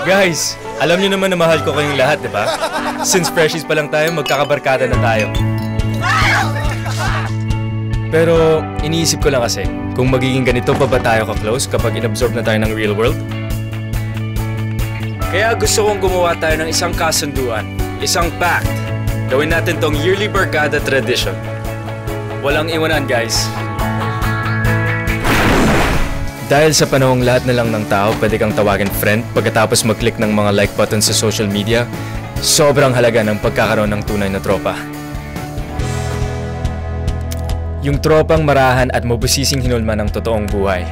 Guys, alam niyo naman na mahal ko kayong lahat, di ba? Since freshies pa lang tayo, magkakabarkada na tayo. Pero iniisip ko lang kasi, kung magiging ganito pa ba tayo ka-close kapag inabsorb na tayo ng real world? Kaya gusto kong gumawa tayo ng isang kasunduan, isang pact. Gawin natin tong yearly barkada tradition. Walang iwanan, guys. Dahil sa panahong lahat na lang ng tao pwede kang tawagin friend pagkatapos mag-click ng mga like button sa social media, sobrang halaga ng pagkakaroon ng tunay na tropa. Yung tropang marahan at mabusising hinulma ng totoong buhay.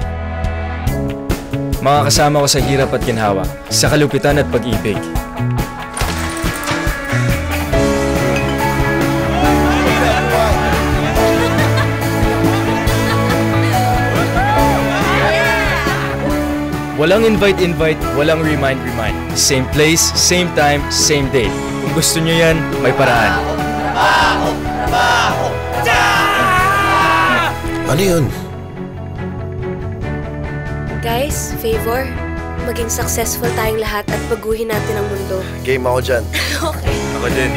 Mga kasama ko sa hirap at ginhawa, sa kalupitan at pag-ibig. Walang invite-invite, walang remind-remind. Same place, same time, same date. Kung gusto nyo yan, may paraan. Ano yun? Guys, favor. Maging successful tayong lahat at baguhin natin ang mundo. Game ako dyan. Okay. Ako din.